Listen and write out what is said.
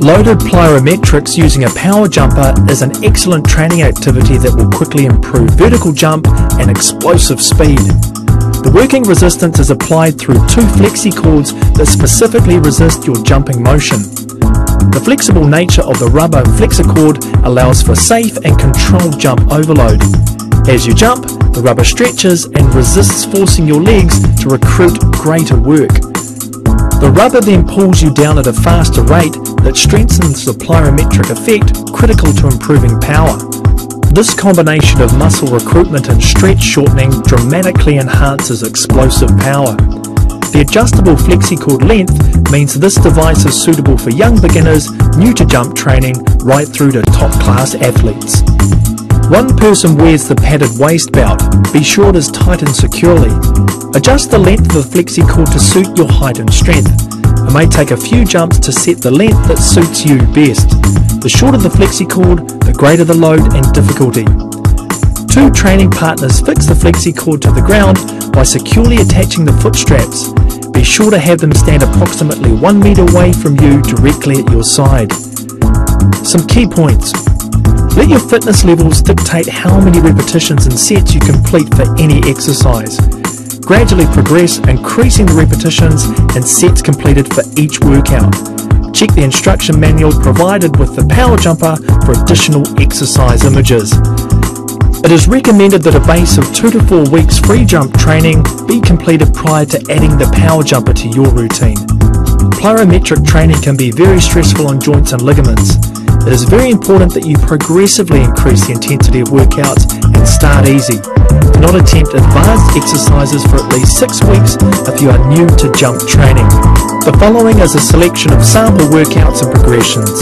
Loaded plyometrics using a power jumper is an excellent training activity that will quickly improve vertical jump and explosive speed. The working resistance is applied through two flexi cords that specifically resist your jumping motion. The flexible nature of the rubber flexor cord allows for safe and controlled jump overload. As you jump, the rubber stretches and resists forcing your legs to recruit greater work. The rubber then pulls you down at a faster rate that strengthens the plyometric effect critical to improving power. This combination of muscle recruitment and stretch shortening dramatically enhances explosive power. The adjustable FlexiCord length means this device is suitable for young beginners, new to jump training, right through to top class athletes. One person wears the padded waist belt. Be sure it is tightened securely. Adjust the length of the flexi cord to suit your height and strength. It may take a few jumps to set the length that suits you best. The shorter the flexi cord, the greater the load and difficulty. Two training partners fix the flexi cord to the ground by securely attaching the foot straps. Be sure to have them stand approximately 1 meter away from you directly at your side. Some key points. Let your fitness levels dictate how many repetitions and sets you complete for any exercise gradually progress, increasing the repetitions and sets completed for each workout. Check the instruction manual provided with the Power Jumper for additional exercise images. It is recommended that a base of 2 to 4 weeks free jump training be completed prior to adding the Power Jumper to your routine. Plyometric training can be very stressful on joints and ligaments. It is very important that you progressively increase the intensity of workouts and start easy. Do not attempt advanced exercises for at least six weeks if you are new to jump training. The following is a selection of sample workouts and progressions.